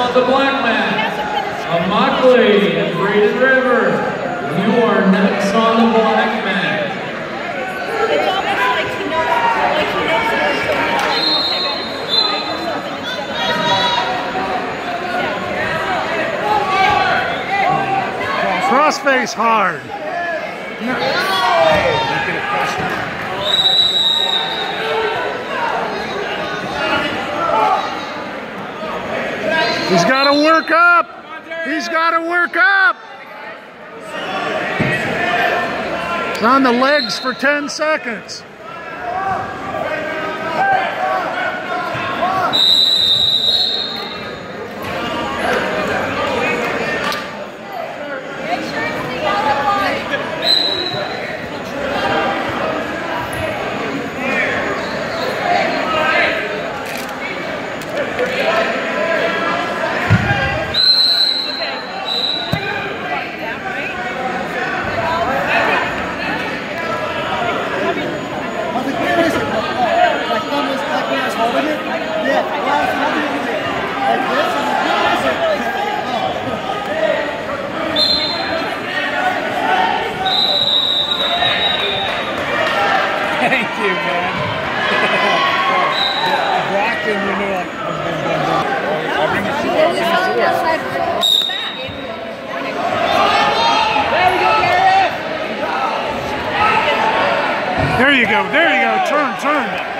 on the black mat, Immokalee and Braden River. You are next on the black mat. It's almost He's got to work up. He's got to work up. It's on the legs for 10 seconds. There you go. There you go. Turn, turn.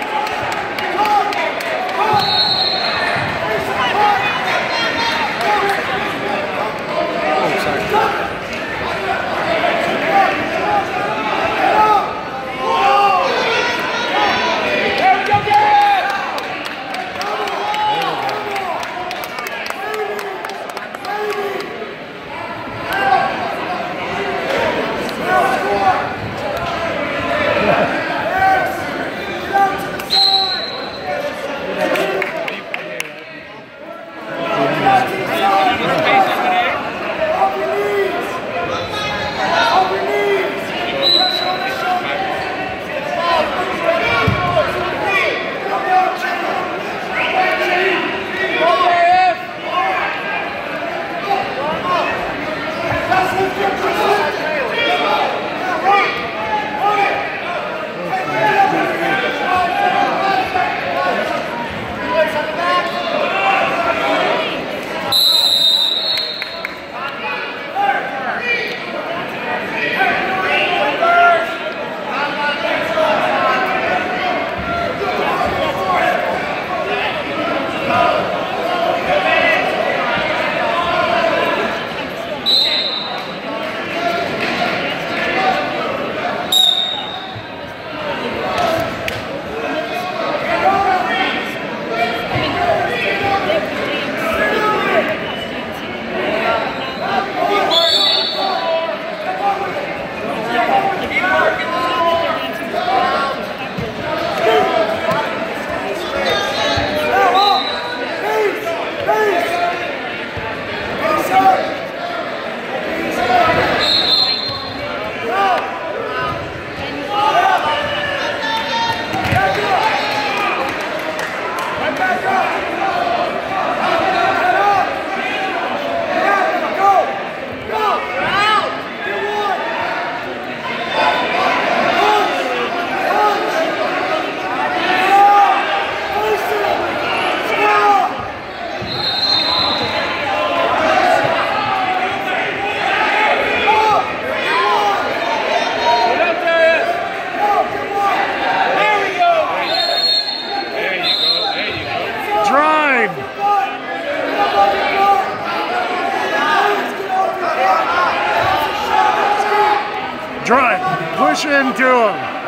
Into him.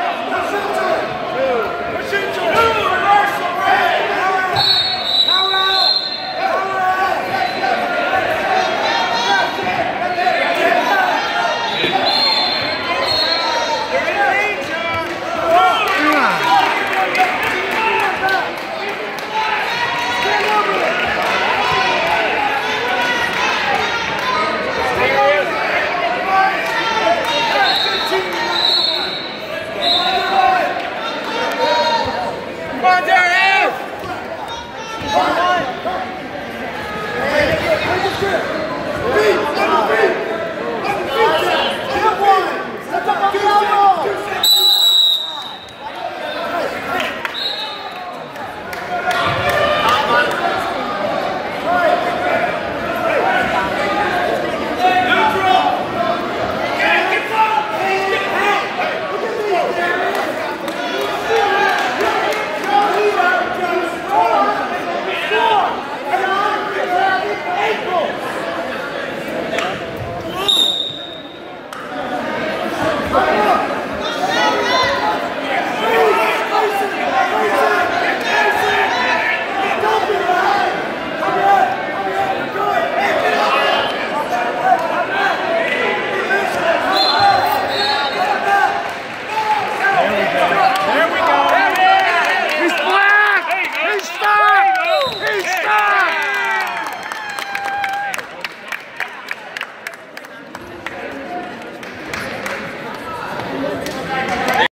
fim, está no fim.